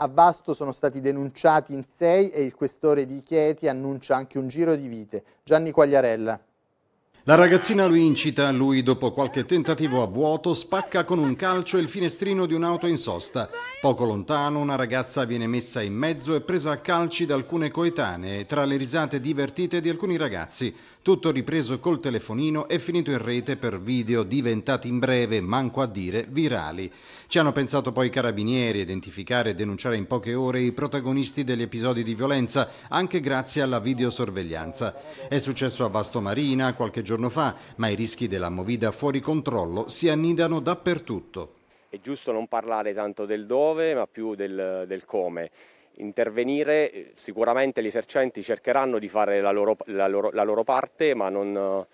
A Vasto sono stati denunciati in sei e il questore di Chieti annuncia anche un giro di vite. Gianni Quagliarella. La ragazzina lo incita, lui dopo qualche tentativo a vuoto spacca con un calcio il finestrino di un'auto in sosta. Poco lontano una ragazza viene messa in mezzo e presa a calci da alcune coetanee, tra le risate divertite di alcuni ragazzi. Tutto ripreso col telefonino e finito in rete per video diventati in breve, manco a dire, virali. Ci hanno pensato poi i carabinieri a identificare e denunciare in poche ore i protagonisti degli episodi di violenza, anche grazie alla videosorveglianza. È successo a Vasto Marina qualche giorno fa, ma i rischi della movida fuori controllo si annidano dappertutto. È giusto non parlare tanto del dove, ma più del, del come intervenire, sicuramente gli esercenti cercheranno di fare la loro, la loro, la loro parte, ma non,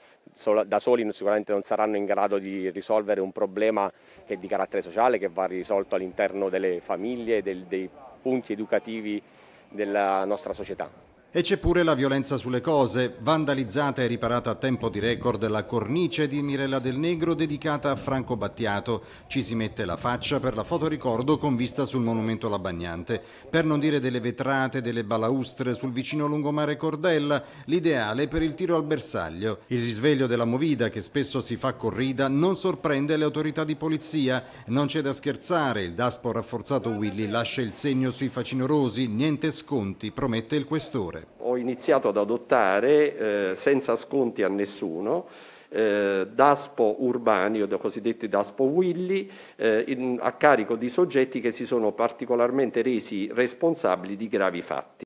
da soli sicuramente non saranno in grado di risolvere un problema che è di carattere sociale, che va risolto all'interno delle famiglie, del, dei punti educativi della nostra società. E c'è pure la violenza sulle cose. Vandalizzata e riparata a tempo di record la cornice di Mirella del Negro dedicata a Franco Battiato. Ci si mette la faccia per la fotoricordo con vista sul monumento alla Bagnante. Per non dire delle vetrate, delle balaustre sul vicino lungomare Cordella, l'ideale per il tiro al bersaglio. Il risveglio della movida, che spesso si fa corrida, non sorprende le autorità di polizia. Non c'è da scherzare, il daspo rafforzato Willy lascia il segno sui facinorosi, niente sconti, promette il questore ho iniziato ad adottare, eh, senza sconti a nessuno, eh, DASPO urbani o cosiddetti DASPO Willy eh, in, a carico di soggetti che si sono particolarmente resi responsabili di gravi fatti.